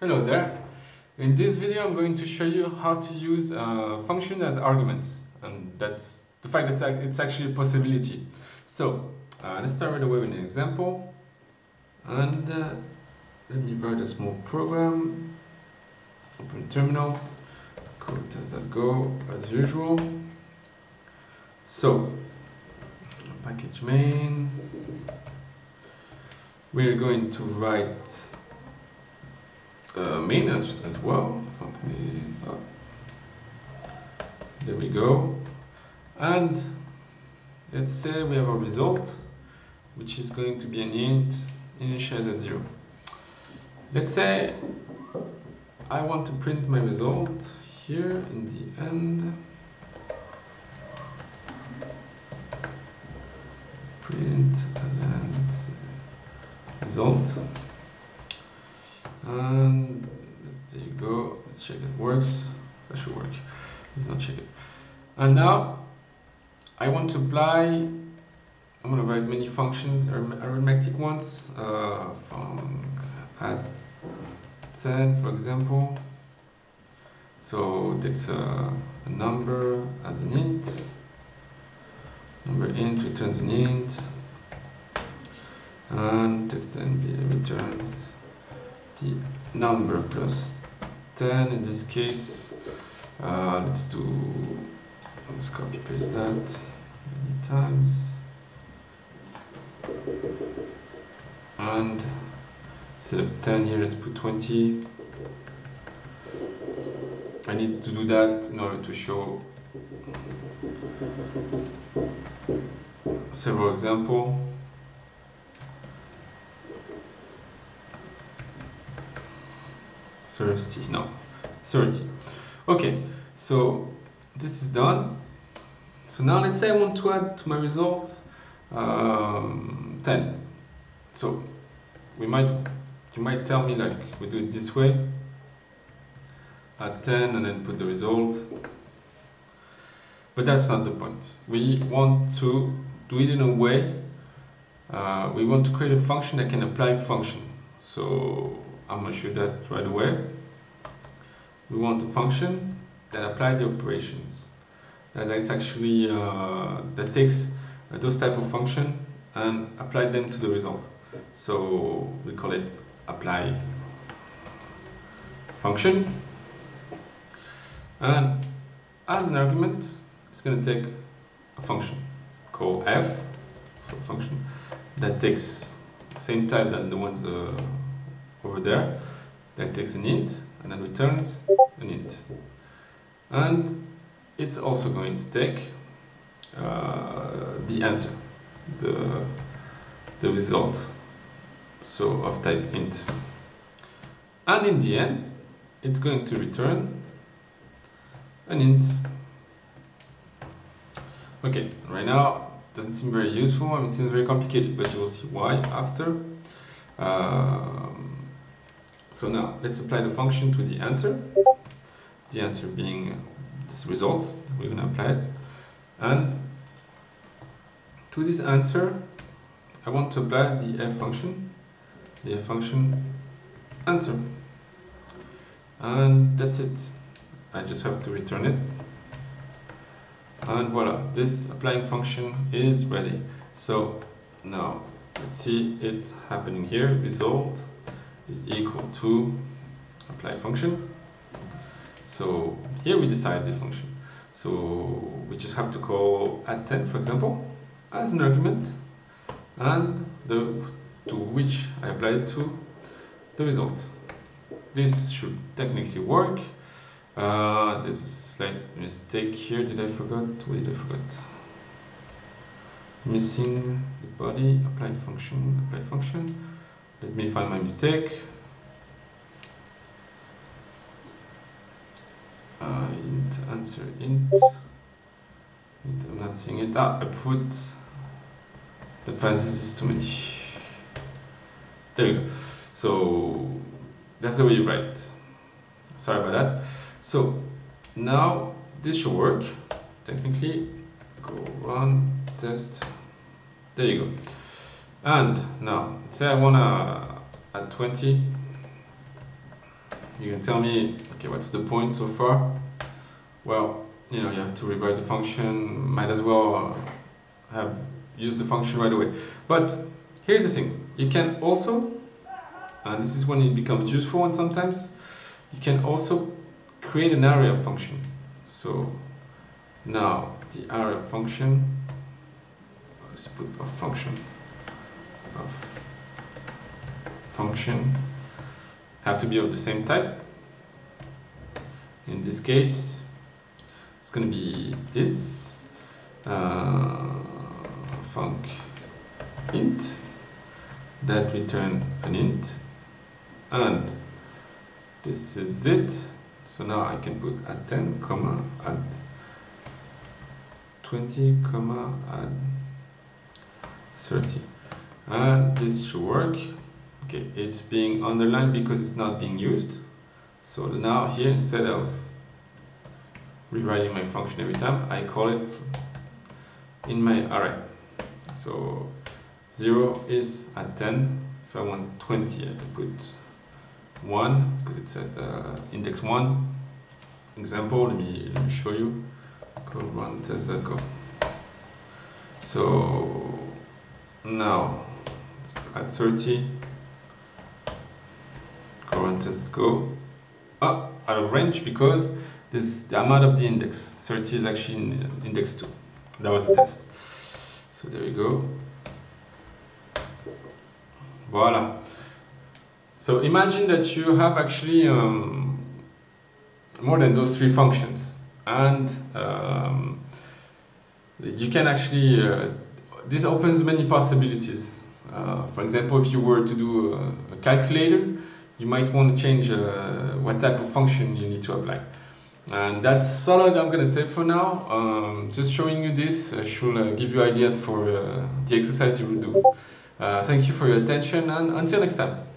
Hello there. In this video I'm going to show you how to use a function as arguments and that's the fact that it's actually a possibility. So uh, let's start right away with an example and uh, let me write a small program, open terminal, code test.go as usual. So package main, we're going to write uh, main as, as well. Uh, there we go. And let's say we have a result, which is going to be an int initialized at zero. Let's say I want to print my result here in the end. Print and result and there you go. Let's check it works. That should work. Let's not check it. And now I want to apply I'm going to write many functions arithmetic ones uh, add 10 for example. So takes a, a number as an int. Number int returns an int. And text then returns the number plus 10 in this case. Uh, let's do let's copy paste that many times. And instead of 10 here let's put 20 I need to do that in order to show several example. 30, no, 30. Okay, so this is done. So now let's say I want to add to my result um, 10. So we might, you might tell me like we do it this way, add 10 and then put the result. But that's not the point. We want to do it in a way, uh, we want to create a function that can apply function. So I'm gonna show that right away. We want a function that apply the operations. That is actually, uh, that takes uh, those type of function and apply them to the result. So we call it apply function. And as an argument, it's going to take a function called f, so function, that takes same type than the ones uh, over there that takes an int and then returns an int and it's also going to take uh, the answer the the result. So of type int. And in the end it's going to return an int. Okay right now doesn't seem very useful. I mean it seems very complicated but you will see why after. Um, so now let's apply the function to the answer. The answer being uh, this result, we're to apply it. And to this answer, I want to apply the f function, the f function answer. And that's it. I just have to return it. And voila, this applying function is ready. So now let's see it happening here, result is equal to apply function. So here we decide the function. So we just have to call add 10, for example, as an argument, and the to which I apply to the result. This should technically work. Uh, there's a slight mistake here. Did I forget? What did I forget? Missing the body, apply function, apply function. Let me find my mistake. Uh, int answer int. int. I'm not seeing it. Ah, I put the parentheses too many. There we go. So that's the way you write it. Sorry about that. So now this should work. Technically, go run test. There you go. And now, say I want to add 20. you can tell me, okay, what's the point so far? Well, you know, you have to rewrite the function, might as well have used the function right away. But here's the thing, you can also, and this is when it becomes useful and sometimes, you can also create an of function. So now the array function, let's put a function of function have to be of the same type. In this case, it's going to be this uh, func int that return an int and this is it so now I can put add 10 comma add 20 comma add 30 and this should work. Okay it's being underlined because it's not being used. So now here instead of rewriting my function every time I call it in my array. So 0 is at 10 if I want 20 I put 1 because it's at uh, index 1 example let me let me show you. Go run test.go so now at 30 go run test.go ah, out of range because this the amount of the index 30 is actually in index 2 that was a test. So there you go. Voila. So imagine that you have actually um, more than those three functions and um, you can actually uh, this opens many possibilities uh, for example if you were to do a, calculator you might want to change uh, what type of function you need to apply and that's all I'm going to say for now. Um, just showing you this uh, should give you ideas for uh, the exercise you will do. Uh, thank you for your attention and until next time.